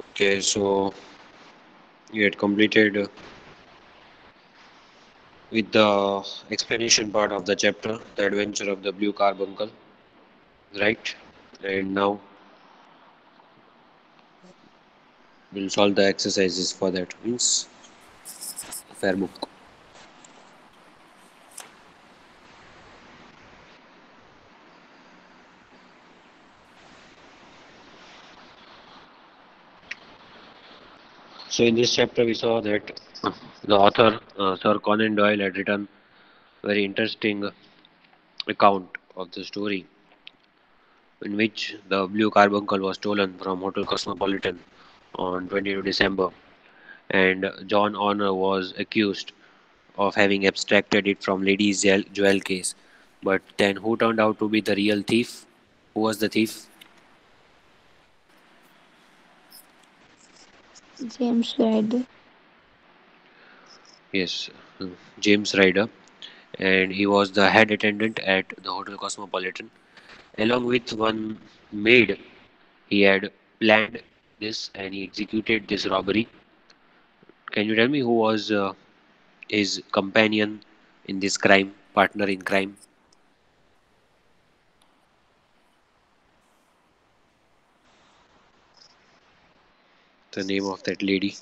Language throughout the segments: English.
Okay, so you had completed with the explanation part of the chapter, The Adventure of the Blue Carbuncle, right? And now we'll solve the exercises for that. Means fair book. So in this chapter, we saw that the author, uh, Sir Conan Doyle, had written very interesting account of the story in which the blue carbuncle was stolen from Hotel Cosmopolitan on 22 December, and John Horner was accused of having abstracted it from Lady's jewel case. But then, who turned out to be the real thief? Who was the thief? James Ryder. Yes, James Ryder, and he was the head attendant at the Hotel Cosmopolitan. Along with one maid, he had planned this and he executed this robbery. Can you tell me who was uh, his companion in this crime, partner in crime? The name of that lady?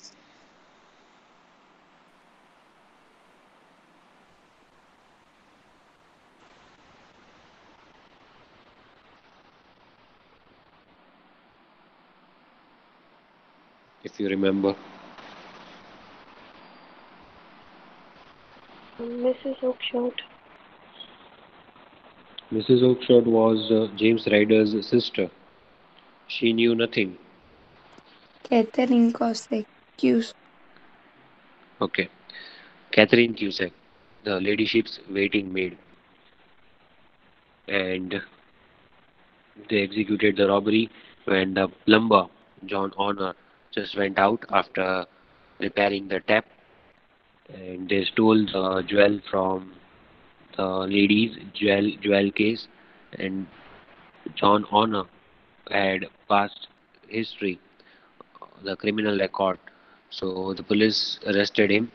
If you remember. Mrs. Oakshott. Mrs. Oakshott was uh, James Ryder's sister. She knew nothing Catherine Cusack. Okay. Catherine Cusack, the ladyship's waiting maid. And they executed the robbery when the plumber, John Horner, just went out after repairing the tap. And they stole the jewel from the lady's jewel, jewel case. And John Horner had past history the criminal record. So the police arrested him,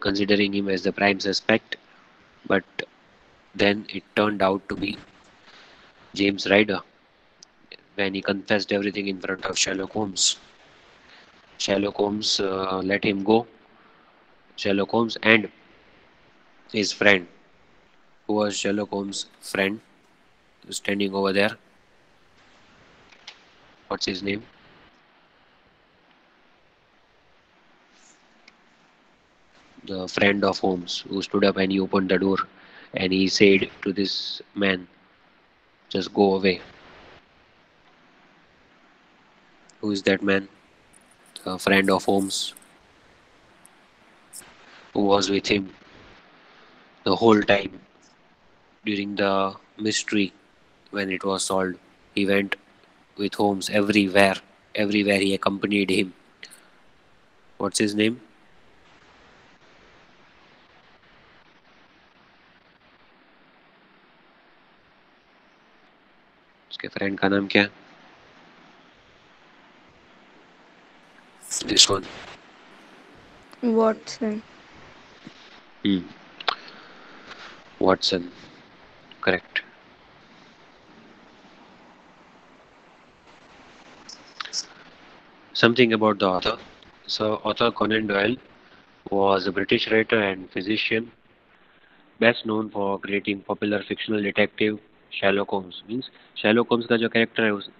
considering him as the prime suspect. But then it turned out to be James Ryder when he confessed everything in front of Sherlock Holmes. Sherlock Holmes uh, let him go. Sherlock Holmes and his friend, who was Sherlock Holmes' friend, standing over there. What's his name? The friend of Holmes who stood up and he opened the door and he said to this man, just go away. Who is that man? The friend of Holmes who was with him the whole time during the mystery when it was solved. He went with Holmes everywhere. Everywhere he accompanied him. What's his name? आपके friend का नाम क्या? This one Watson hmm Watson correct Something about the author. So, Arthur Conan Doyle was a British writer and physician, best known for creating popular fictional detective Sherlock Holmes means Sherlock Holmes का जो character है, उस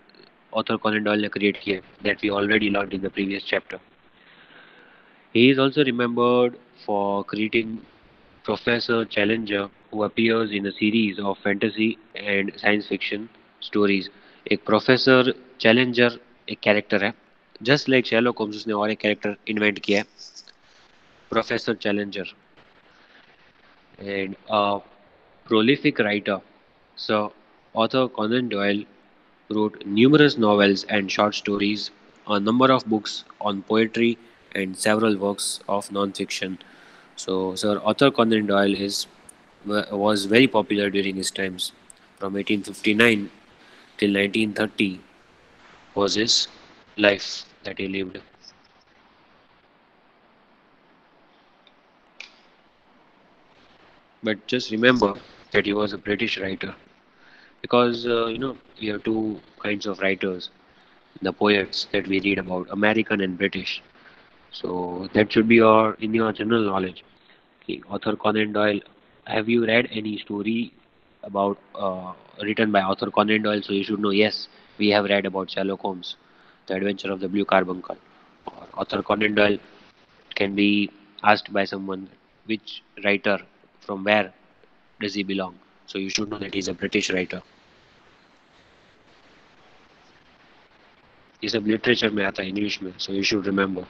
author Colin Doyle ने create किया that we already learn in the previous chapter he is also remembered for creating professor Challenger who appears in a series of fantasy and science fiction stories. एक professor challenger एक character है just like Sherlock Holmes उसने और एक character invent किया है professor Challenger and prolific writer so, Arthur Conan Doyle wrote numerous novels and short stories, a number of books on poetry, and several works of non-fiction. So, Sir Arthur Conan Doyle is was very popular during his times. From 1859 till 1930 was his life that he lived. But just remember that he was a British writer. Because uh, you know we have two kinds of writers the poets that we read about american and british. So that should be your in your general knowledge. Okay, Arthur Conan Doyle have you read any story about uh, written by Arthur Conan Doyle? So you should know yes we have read about sherlock holmes the adventure of the blue carbuncle. Or Arthur Conan Doyle can be asked by someone which writer from where does he belong so you should know that he's a british writer ये सब literature में आता है English में so you should remember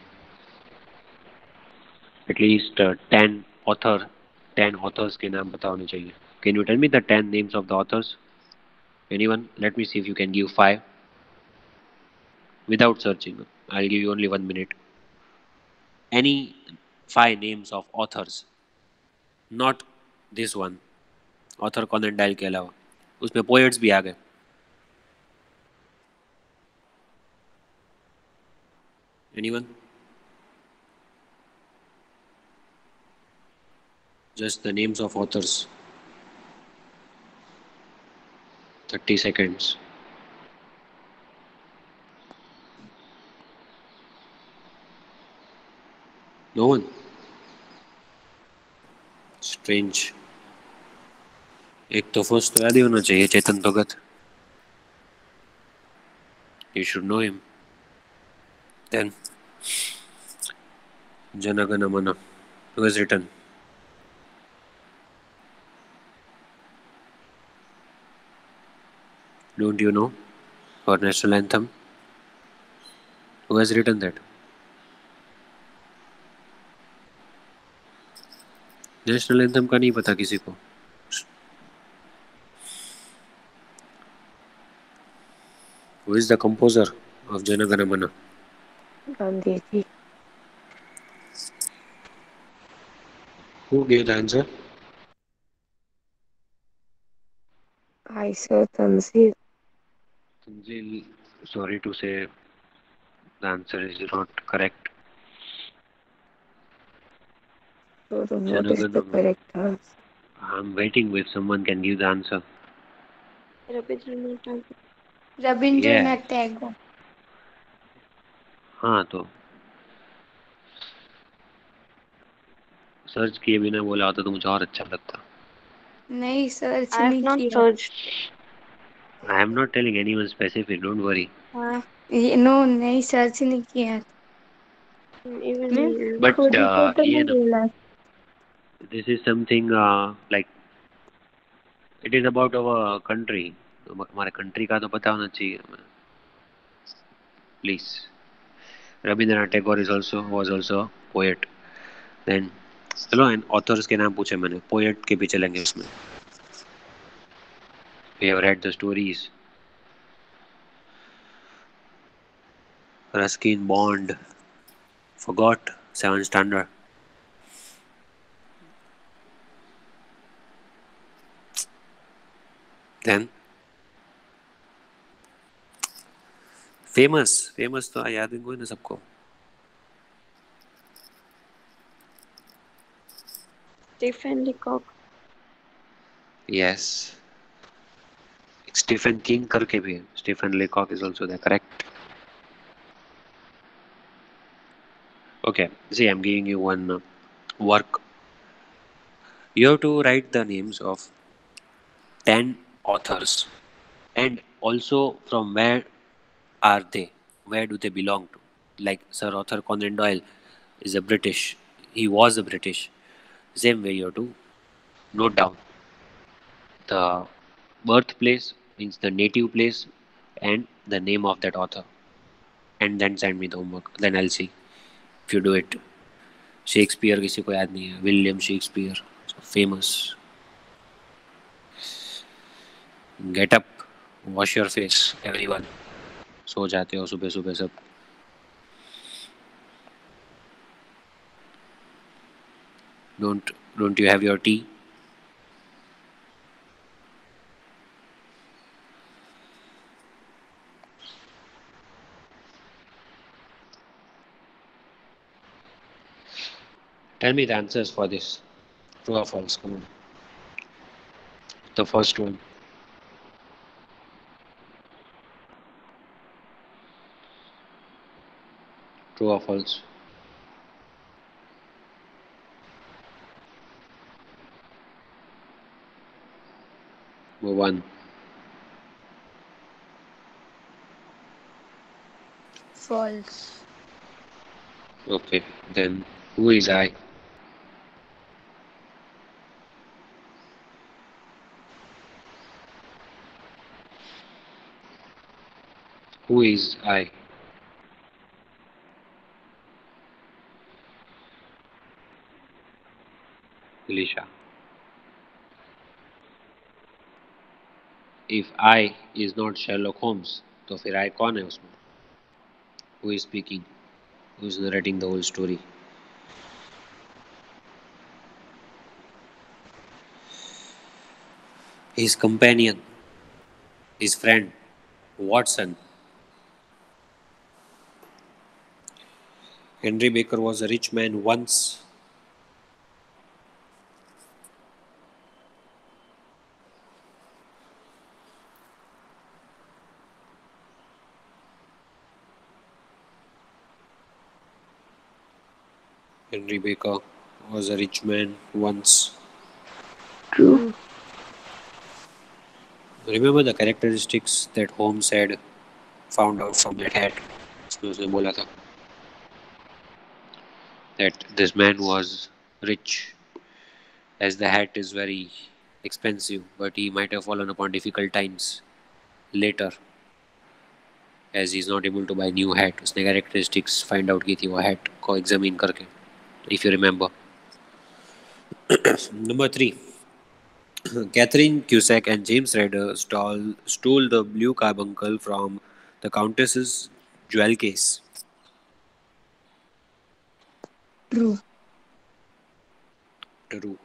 at least ten author ten authors के नाम पता होने चाहिए can you tell me the ten names of the authors anyone let me see if you can give five without searching i'll give you only one minute any five names of authors not this one author Conan Doyle के अलावा। उसमें poets भी आ गए। Anyone just the names of authors thirty seconds no one strange एक तो फोर्स तो याद ही होना चाहिए, Chetan Bhagat. You should know him then Janagana Mana was written don't you know for national anthem was written that national anthem का नहीं पता किसी को। Who is the composer of Janagana Mana? Gandhi ji. Who gave the answer? I saw Tanzil. Tanzil, sorry to say, the answer is not correct. So then what is the Janagana. correct answer? I'm waiting if someone can give the answer. Rabindranath Tagore. हाँ तो। Search किए बिना बोला होता तो मुझे और अच्छा लगता। नहीं सर्च नहीं किया। searched. I am not telling anyone specific don't worry हाँ ये नो नहीं सर्च नहीं किया। Uh, तो ये this is something like it is about our country हमारे कंट्री का तो पता होना चाहिए please Rabindranath Tagore is also was also poet then चलो एंड ऑथर्स के नाम पूछे मैंने पोएट के भी चलेंगे उसमें We have read the stories. Ruskin Bond. Forgot. Seven standard. Then famous famous तो याद है ना सबको Stephen Leacock. Yes Stephen King करके भी है Stephen Leacock is also the correct okay see i'm giving you one uh, work you have to write the names of 10 authors and also from where are they where do they belong to like sir arthur conan doyle is a british he was a british same way you have to note down the birthplace means the native place and the name of that author and then send me the homework then i'll see if you do it Shakespeare किसी को याद नहीं है William Shakespeare famous get up wash your face everyone so जाते हो सुबह सुबह सब don't don't you have your tea tell me the answers for this true or false come on the first one True or false? Number one. False. Okay. Then who is I? Who is I? Elisha. If I is not Sherlock Holmes, तो फिर I कौन है उसमें? Who is speaking? Who is narrating the whole story? His companion, his friend, Watson. Henry Baker was a rich man once. Henry Baker was a rich man once. True. Remember the characteristics that Holmes had found out from that hat? उसमें उसने बोला था that this man was rich as the hat is very expensive but he might have fallen upon difficult times later as he is not able to buy new hat उसने characteristics find out की थी वो hat को examine करके if you remember number 3 Catherine Cusack and James Ryder stole, stole the blue carbuncle from the Countess's jewel case. True. True.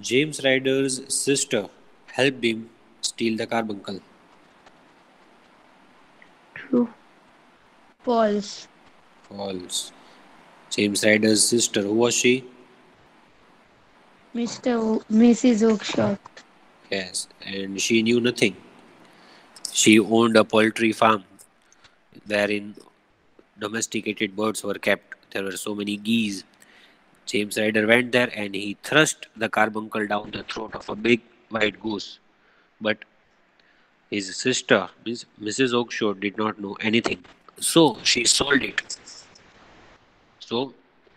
James Ryder's sister helped him steal the carbuncle. True. False. False. James Ryder's sister, who was she? Mr. O- Mrs. Oakshott. Yes, and she knew nothing. She owned a poultry farm wherein domesticated birds were kept. There were so many geese. James Ryder went there and he thrust the carbuncle down the throat of a big white goose. But his sister, Mrs. Oakshott, did not know anything. So she sold it. So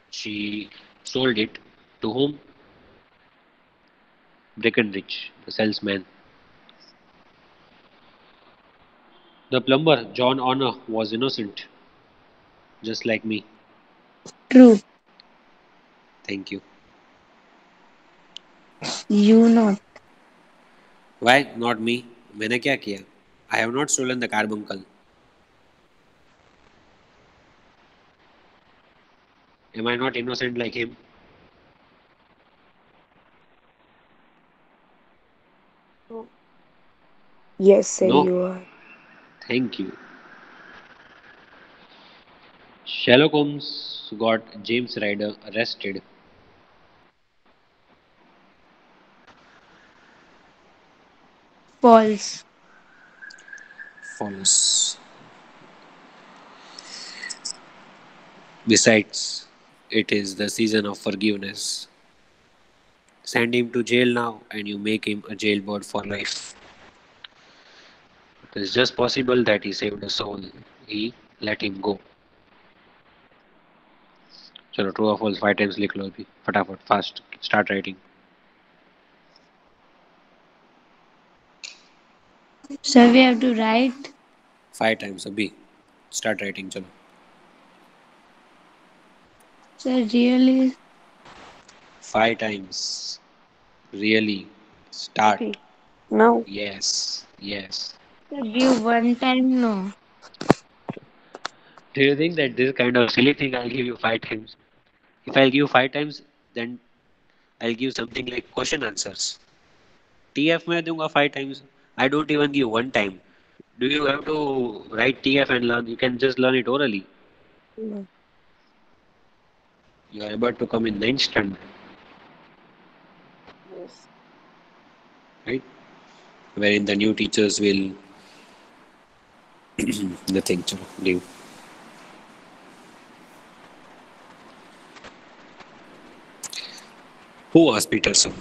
she sold it to whom? Breckinridge, the salesman. The plumber, John Horner, was innocent, just like me. True. Thank you. You not. Why not me? मैंने क्या किया? I have not stolen the car बंकल am I not innocent like him yes sir you are thank you Sherlock got James Ryder arrested False. False. Besides, it is the season of forgiveness. Send him to jail now and you make him a jailbird for life. It is just possible that he saved a soul. He let him go. चलो true और false five times लिख लो अभी फटाफट fast start writing So we have to write. Five times अभी start writing चलो So really, five times really start Okay. Now, yes yes so give one time. No. Do you think that this kind of silly thing I'll give you five times? If I'll give you five times, then I'll give something like question answers. TF मैं दूंगा five times. I don't even give one time. Do you have to write TF and learn? You can just learn it orally. No. You are about to come in ninth standard, Yes. right? Wherein the new teachers will nothing to do. Who was Peterson?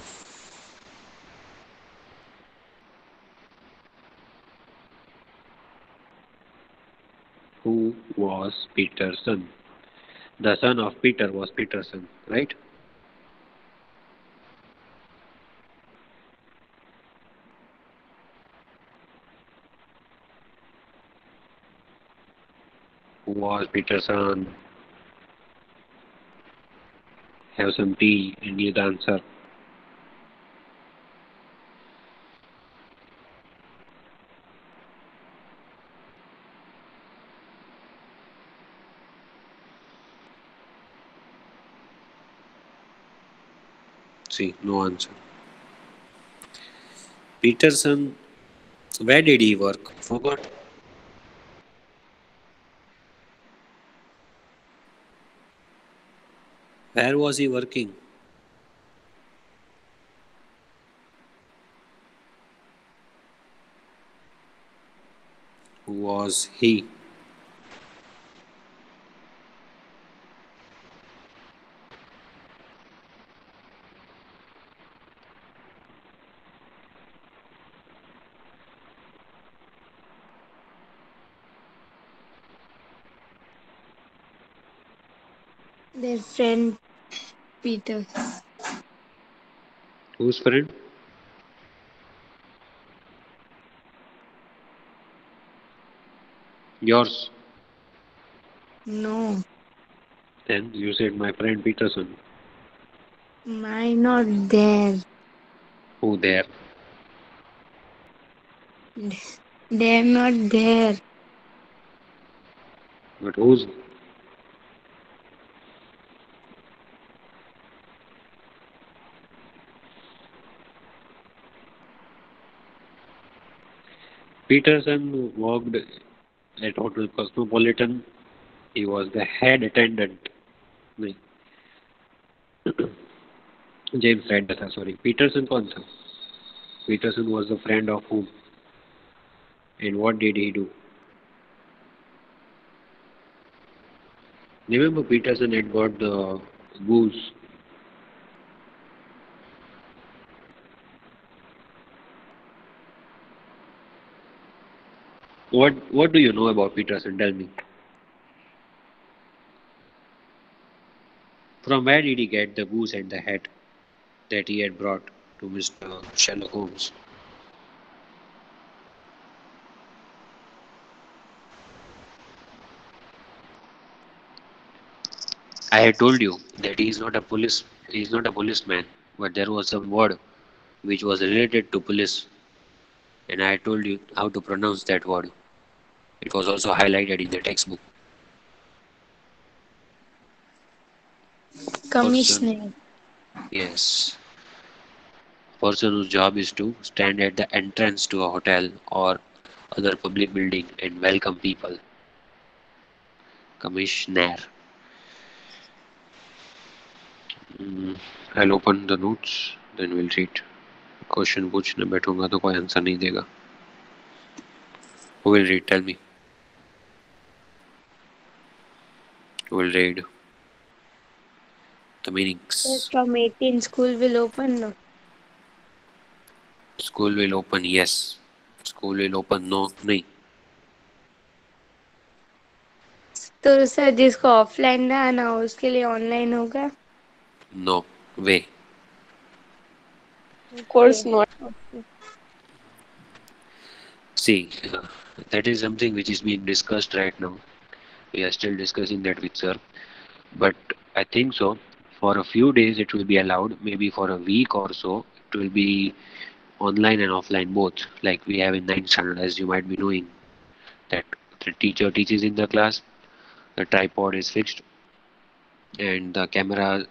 Who was Peterson? The son of Peter was Peterson, right? Was Peterson? Have some tea and you the answer. No answer. Peterson, where did he work? Forgot. Where was he working? Who was he? Their friend Peter. Whose friend? Yours. No, Then you said my friend Peterson. mine not there. Who there? They're not there. But who's Peterson worked at Hotel Cosmopolitan. He was the head attendant. James Ryder, sorry. Peterson Consul. Peterson was the friend of whom? And what did he do? Remember, Peterson had got the goose What what do you know about Peterson? Tell me. From where did he get the goose and the hat that he had brought to Mr. Sherlock Holmes? I had told you that he is not a police he is not a policeman, but there was some word which was related to police and I told you how to pronounce that word. It was also highlighted in the textbook. Commissioner. Yes. Person whose job is to stand at the entrance to a hotel or other public building and welcome people. Commissioner. Mm, I'll open the notes, then we'll read. Question पूछने बैठूँगा तो कोई answer नहीं देगा Who will read? Tell me. Who will read? The meanings. Yes, From 18 school will open no. School will open, yes. School will open, no, नहीं. तो sir जिसको offline रहना हो उसके लिए ऑनलाइन होगा No way. Of course not. See, uh, that is something which is being discussed right now. We are still discussing that with sir. But I think so. For a few days it will be allowed. Maybe for a week or so it will be online and offline both. Like we have in 9th standard as you might be knowing. That the teacher teaches in the class. The tripod is fixed. And the camera,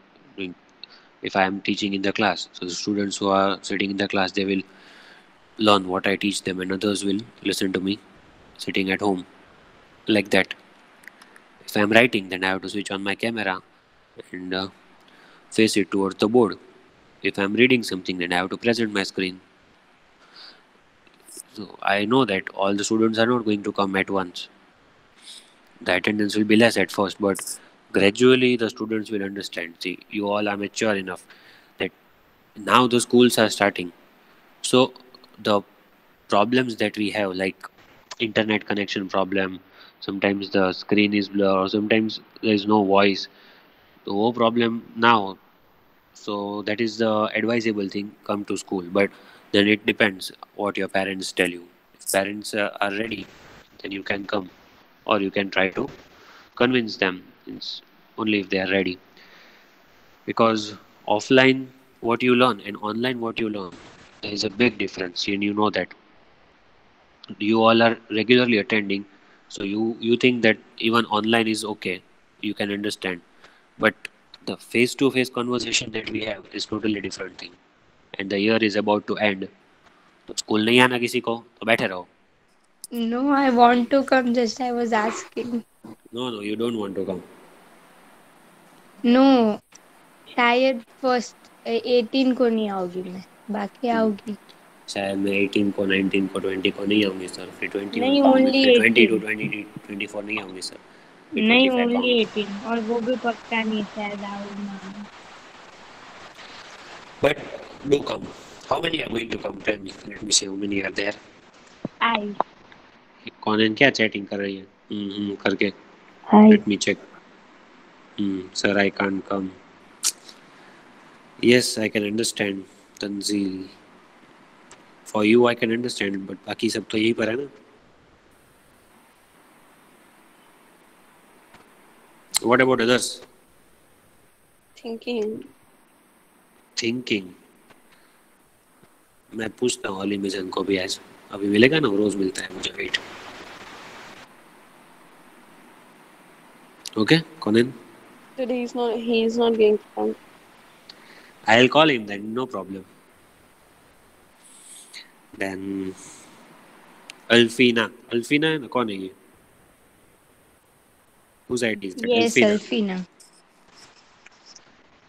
if I am teaching in the class. So the students who are sitting in the class, they will learn what I teach them and others will listen to me sitting at home like that. If I'm writing, then I have to switch on my camera and uh, face it towards the board. If I'm reading something, then I have to present my screen. So I know that all the students are not going to come at once. The attendance will be less at first, but gradually the students will understand. See, you all are mature enough that now the schools are starting. So the problems that we have, like internet connection problem, sometimes the screen is blur, or sometimes there is no voice. The whole problem now. So that is the advisable thing. Come to school, but then it depends what your parents tell you. If parents uh, are ready, then you can come, or you can try to convince them It's only if they are ready. Because offline, what you learn, and online, what you learn, there is a big difference, and you know that. You all are regularly attending, so you you think that even online is okay. You can understand, but the face-to-face conversation that we have is totally different thing. And the year is about to end. तो school नहीं आना किसी को तो बैठे रहो No, I want to come. Just I was asking. No no you don't want to come No, शायद first eighteen को नहीं आऊँगी मैं बाकी आऊँगी शायद मैं 18 को 19 को 20 को नहीं आऊँगी सर फिर 21 नहीं, only 20 टू 18. 20 24 नहीं आऊँगी सर नहीं ओनली आऊँगी एटीन और वो भी पक्का नहीं शायद आऊँगा But do come. How many are going to come? Tell me. Let me see how many are there. आई कौन है क्या चैटिंग कर रही है हम्म हम्म करके Hi. Let me Hmm, sir, I can't come. Yes, I can understand, Tanzil. For you, I can understand, but बाकी सब तो यहीं पर है ना What about others? Thinking. Thinking. मैं पूछता हूँ अली मिजन को भी आज अभी मिलेगा ना रोज मिलता है मुझे वेट ओके कौन Today he's not. He's not going to come. I'll call him then, no problem. Then Alfina. Alfina है ना कौन है ये? Whose ID is that? ये Alfina. सेल्फी ना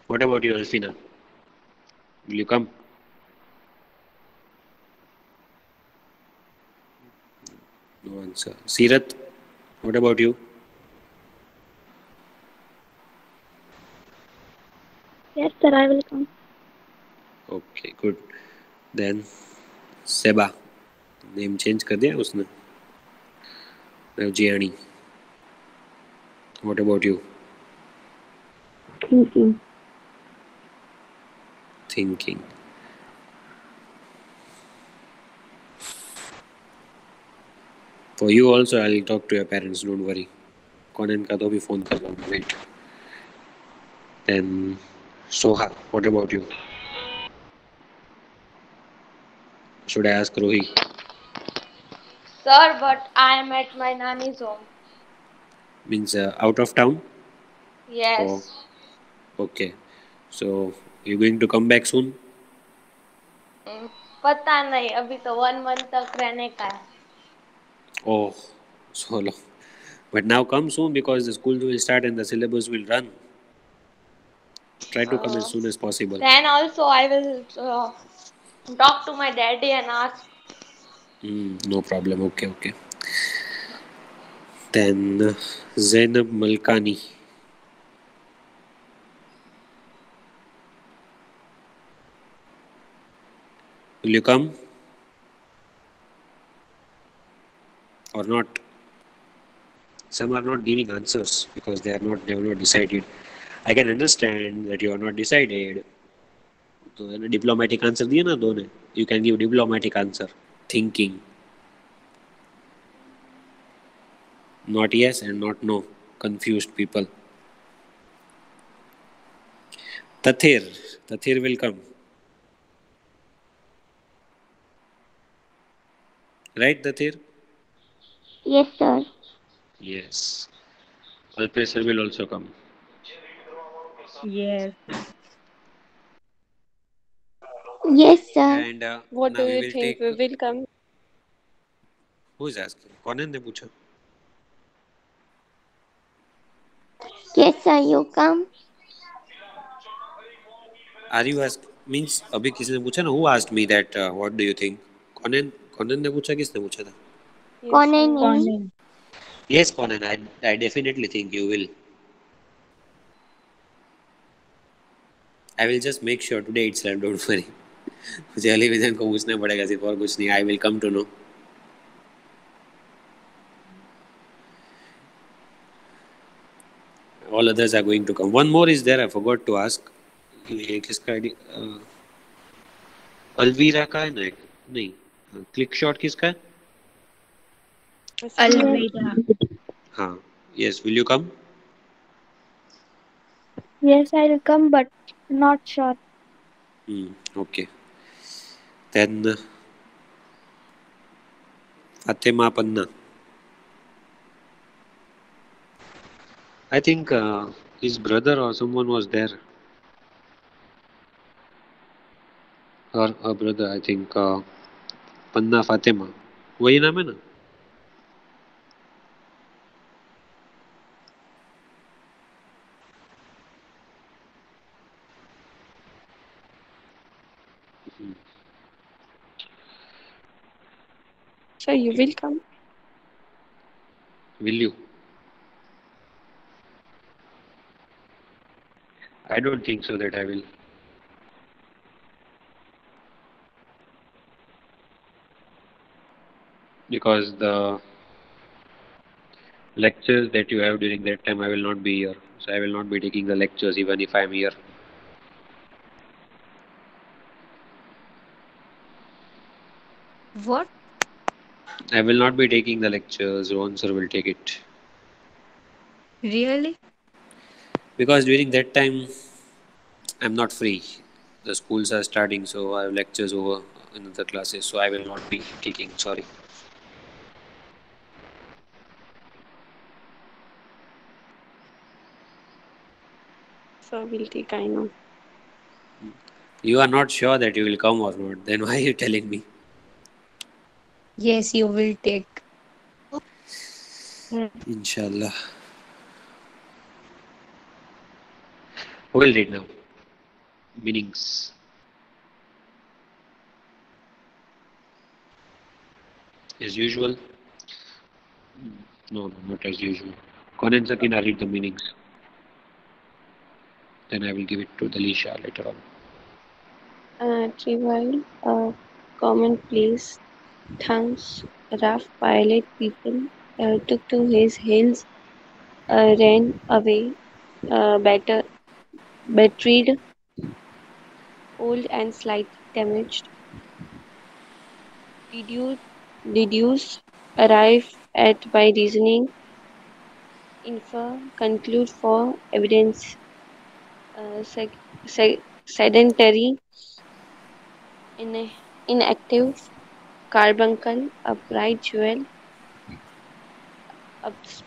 What about you, Alfina? Will you come? No answer. Sirat, what about you? Yes, sir. I will come. Okay, good. Then Seba. Name change कर दिया उसने जियानी What about you? Thinking. Thinking. For you also, I'll talk to your parents. Don't worry. Conan का तो भी phone कर रहा हूँ wait then Soha what about you should I ask रोही Sir, but I am at my nanny's home. Means out of town Yes. Okay so you going to come back soon हम्म, पता नहीं अभी तो वन मंथ तक रहने का है Oh, so long. But now come soon because the schools will start and the syllabus will run. Try to come as soon as possible. Then also I will uh, talk to my daddy and ask. Mm, no problem. Okay, okay. Then uh, Zainab Malkani. Will you come? Or not? Some are not giving answers because they are not they have not decided. I can understand that you are not decided. तो मैंने diplomatic answer दिया ना दो ने you can give diplomatic answer thinking not yes and not no confused people tathir tathir will come right tathir Yes, sir. yes alpesar will also come Yes Yes, sir. and uh, What do you will think? take We will come. Who is asking? कौन ने पूछा? Yes, sir, you come. Are you ask means अभी किसी ने पूछा ना who asked me that uh, what do you think? कौन कौन ने पूछा किसने पूछा था? Conan. Conan. Yes, Conan. I I definitely think you will. I will just make sure today it's life don't worry मुझे अलीविजन को पूछना पड़ेगा सिर्फ़ और कुछ नहीं I will come to know all others are going to come. One more is there, I forgot to ask. किसका आईडी अलवीरा का है ना नहीं. क्लिक शॉट किसका है? अलवीरा। हाँ. Yes will you come yes I will come but not sure. Hmm, okay. Then uh, Fatima Panna. I think uh, his brother or someone was there. Or her brother, I think. Uh, Panna Fatima. वही नाम है ना So you will come? Will you? I don't think so that I will. Because the lectures that you have during that time, I will not be here. So I will not be taking the lectures even if I am here. What? I will not be taking the lectures. Rohan sir will take it. Really? Because during that time, I'm not free. The schools are starting, so I have lectures over in other classes, so I will not be taking. Sorry. So we'll take, I know. You are not sure that you will come or not. Then why are you telling me? Yes, you will take. Inshallah. We'll read now. Meanings. As usual. No, no, not as usual. Conan Sakina read the meanings. Then I will give it to Delisha later on. Uh, trivial, uh, common place, thanks, rough pilot people uh, took to his heels, uh, ran away, uh, better, betrayed, old and slightly damaged, deduce, deduce, arrive at by reasoning, infer, conclude for evidence, uh, sec, sec, sedentary, in, inactive, carbuncle, a bright jewel, abs-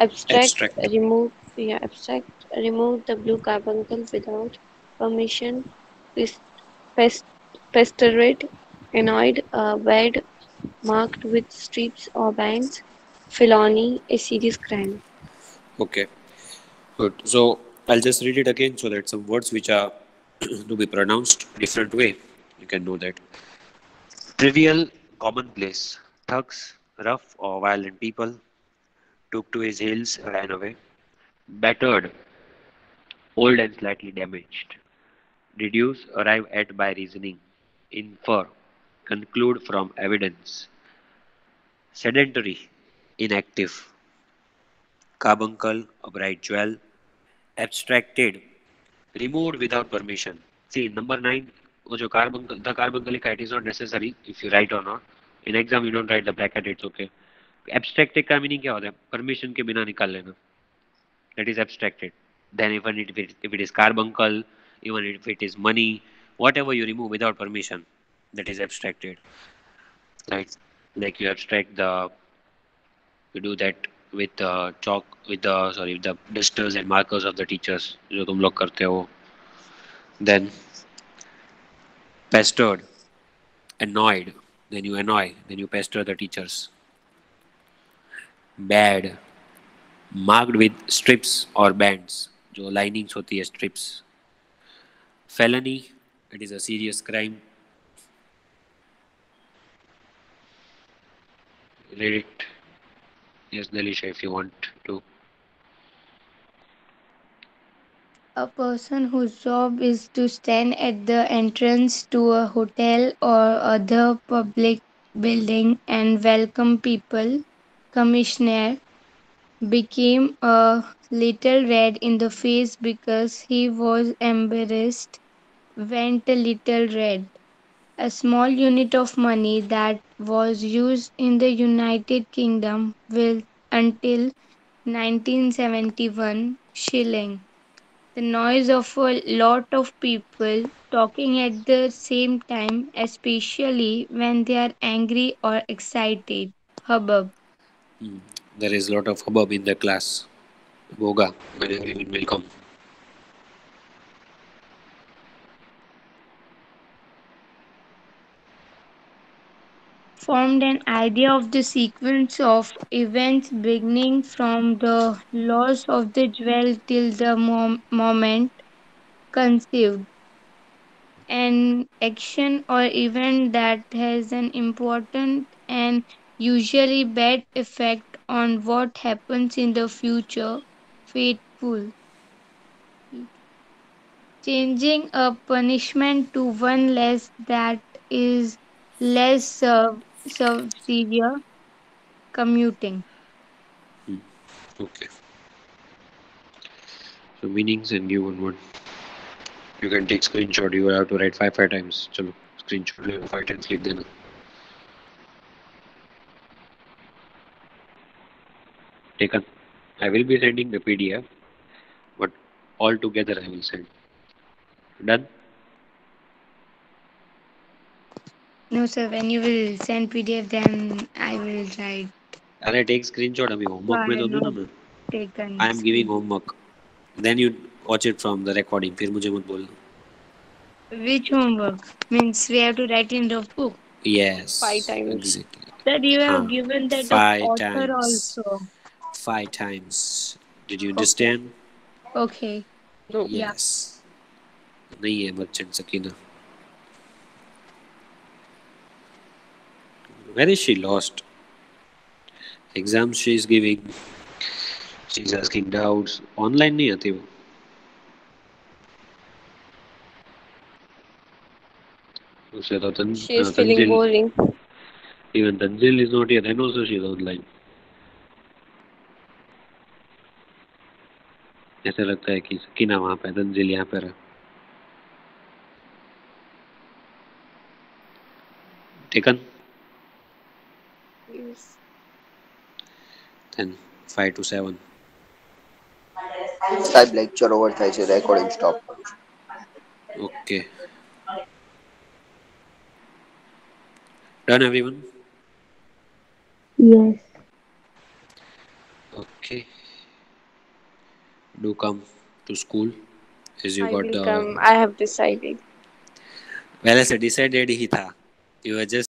abstract, Abstract. remove, yeah, abstract, remove the blue carbuncle without permission, pest, pest, pestered, annoyed, uh, bad, marked with strips or bands, felony, a serious crime. Okay. Good. So I'll just read it again so that some words which are to be pronounced different way, you can know that. Trivial, commonplace. Thugs, rough or violent people, took to his heels, ran away. Battered, old and slightly damaged. Deduce, arrive at by reasoning. Infer, conclude from evidence. Sedentary, inactive. Carbuncle, a bright jewel. Abstracted, removed without permission. See, number nine, वो जो carbuncle, the carbuncle लिखा है, it is not necessary if you write or not. In exam, you don't write the bracket, it's okay. Abstracted का meaning क्या होता है? Permission के बिना निकाल लेना. Is abstracted. Then even if it, if it is carbuncle, even if it is money, whatever you remove without permission, that is abstracted. Right? Like you abstract the, you do that with the chalk, with the sorry, with the dusters and markers of the teachers, जो तुम लोग करते हो. Then pestered, annoyed, then you annoy, then you pester the teachers. bad marked with strips or bands जो linings होती है strips felony it is a serious crime read it yes Delisha if you want to A person whose job is to stand at the entrance to a hotel or other public building and welcome people. Commissionaire became a little red in the face because he was embarrassed. Went a little red. A small unit of money that was used in the United Kingdom will until 1971 shilling. The noise of a lot of people talking at the same time, especially when they are angry or excited. Hubbub. Hmm. there is a lot of hubbub in the class Goga whenever you will come Formed an idea of the sequence of events beginning from the loss of the jewel till the mom- moment conceived. An action or event that has an important and usually bad effect on what happens in the future. Fateful. Changing a punishment to one less that is less sev- severe commuting. Hmm. Okay. So meanings and give one word. You can take screenshot. You have to write five five times. Chalo, screenshot five times click देना. Taken. I will be sending the PDF, but all together I will send. Done. No, sir. When you will send PDF, then I will write. अरे take screenshot अभी homework में तो दूँ ना मैं Taken. I am giving homework then you watch it from the recording फिर मुझे मत बोलना Which homework? Means we have to write in the book. yes Five times. exactly Sir, you have Huh. given that Five of author times. also. five times did you understand Okay. No. Yeah. yes नहीं है merchant Sakina where is she lost exams she is giving she is asking doubts online नहीं आती वो उसे तो तन, She is uh, feeling boring. even Tanzil is not here then also she is online ऐसा लगता है कि सकीना वहाँ पे तंजिल यहाँ पे रहा taken Yes. then 5 to 7 સાહેબ લેક્ચર ઓવર થાય છે recording stop okay done everyone Yes. okay do come to school as you I got will uh, come. I have decided. well as I decided ही था you were just